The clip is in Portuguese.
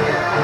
Música